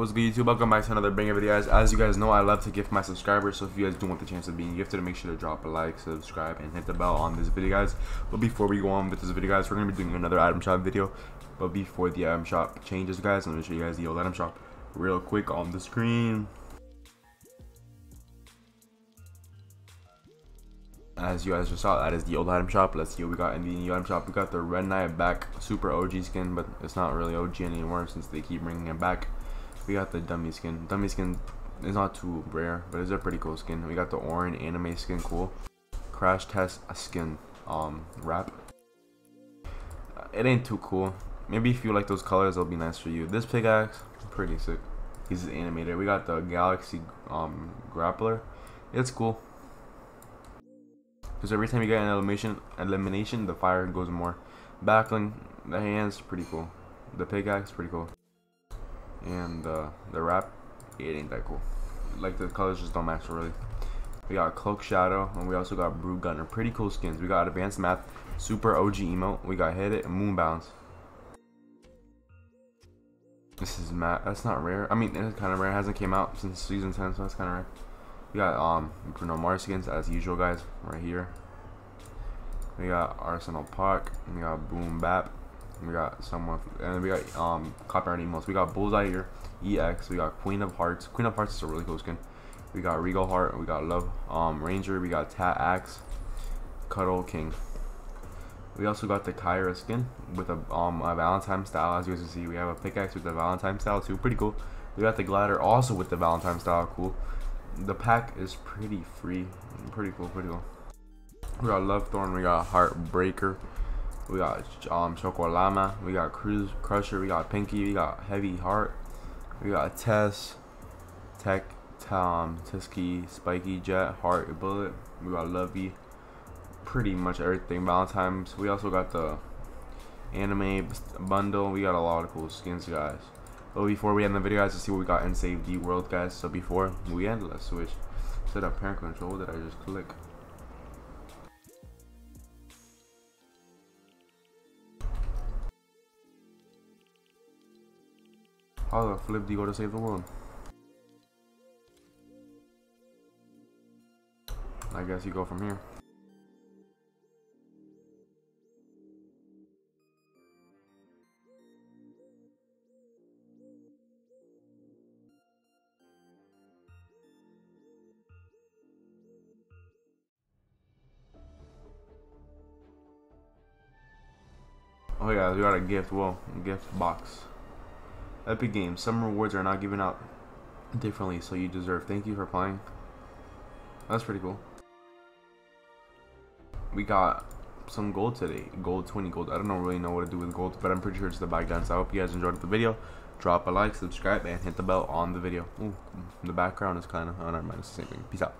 what's good YouTube? Welcome back to another banger video guys. As you guys know, I love to gift my subscribers, so if you guys do want the chance of being gifted, make sure to drop a like, subscribe, and hit the bell on this video guys. But before we go on with this video guys, we're going to be doing another item shop video. But before the item shop changes guys, going to show you guys the old item shop real quick on the screen. as you guys just saw that is the old item shop let's see what we got in the new item shop we got the red knight back super og skin but it's not really og anymore since they keep bringing it back we got the dummy skin. Dummy skin is not too rare but it's a pretty cool skin. We got the orange anime skin cool. Crash test skin um wrap. It ain't too cool. Maybe if you like those colors it'll be nice for you. This pickaxe pretty sick. He's animated we got the galaxy um grappler. It's cool. Because every time you get an elimination, elimination, the fire goes more. Back Bling, the hands, pretty cool. The pickaxe, pretty cool. And uh, the wrap, it ain't that cool. Like the colors just don't match really. We got Cloak Shadow, and we also got Brew Gunner. Pretty cool skins. We got Advanced Math, Super OG Emote. We got Hit It, and Moon Bounce. This is Matt. That's not rare. I mean, it's kind of rare. It hasn't came out since season 10, so that's kind of rare. We got um Bruno Mars skins as usual, guys, right here. We got Anderson .Paak. We got Boom Bap. We got someone, and we got um copyright emotes. We got Bullseye here, EX. We got Queen of Hearts. Queen of Hearts is a really cool skin. We got Regal Heart. We got Love um Ranger. We got Tat Axe, Cuddle King. We also got the Kyra skin with a um a Valentine style. As you guys can see, we have a pickaxe with the Valentine style too. Pretty cool. We got the glider also with the Valentine style. Cool the pack is pretty free. Pretty cool, pretty cool. We got Love Thorn, we got Heartbreaker, we got um Chocolama, we got Cruise Crusher, we got Pinky, we got Heavy Heart, we got Tess, Tech, Tom, Tisky, Spiky, Jet, Heart, Bullet, we got Lovey, pretty much everything. Valentine's. We also got the anime bundle. We got a lot of cool skins, guys. But before we end the video, guys, let's see what we got in Save the World, guys. So before we end, let's switch. Set up parent control. Did I just click? How the flip do you go to save the world? I guess you go from here. Oh yeah, we got a gift. Well, gift box. Epic Games. Some rewards are not given out differently, so you deserve. Thank you for playing. That's pretty cool. We got some gold today. Gold 20 gold. I don't know, really know what to do with gold, but I'm pretty sure it's the bag dance. I hope you guys enjoyed the video. Drop a like, subscribe, and hit the bell on the video. Ooh, the background is kind of, oh, never mind, it's the same thing. Peace out.